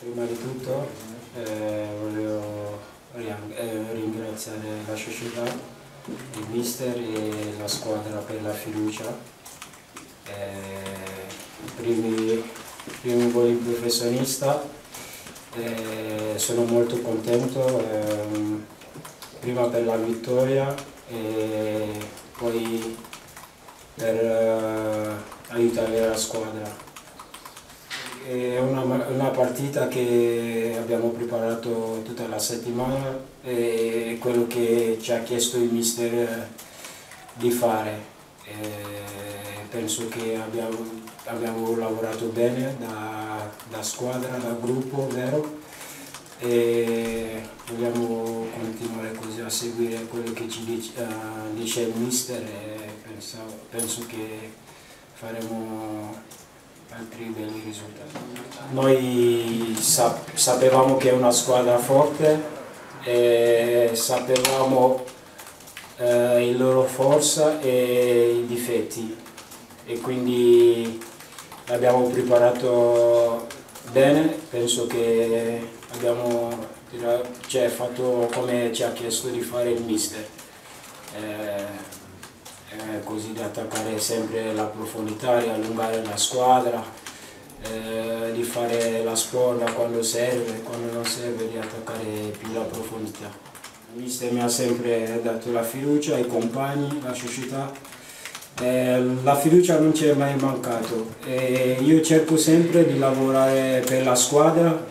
Prima di tutto eh, voglio eh, ringraziare la società, il mister e la squadra per la fiducia. Eh, primi, primi gol professionista, eh, sono molto contento, ehm, prima per la vittoria e poi per eh, aiutare la squadra. È una, una, partita che abbiamo preparato tutta la settimana e quello che ci ha chiesto il mister di fare. E penso che abbiamo, abbiamo, lavorato bene da, da, squadra, da gruppo, vero? E vogliamo continuare così a seguire quello che ci dice, uh, dice il mister e penso, penso che faremo altri belli risultati. Noi sap sapevamo che è una squadra forte e sapevamo eh, il loro forza e i difetti e quindi l'abbiamo preparato bene, penso che abbiamo cioè, fatto come ci ha chiesto di fare il mister. Eh, da attaccare sempre la profondità, di allungare la squadra, eh, di fare la sponda quando serve, quando non serve di attaccare più la profondità. Il mister mi ha sempre dato la fiducia, i compagni, la società. Eh, la fiducia non ci è mai mancato e io cerco sempre di lavorare per la squadra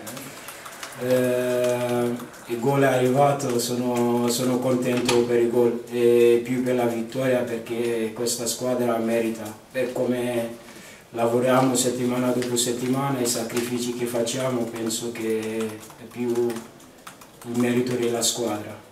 eh, il gol è arrivato, sono, sono, contento per il gol e più per la vittoria perché questa squadra merita per come lavoriamo settimana dopo settimana, i sacrifici che facciamo penso che è più il merito della squadra.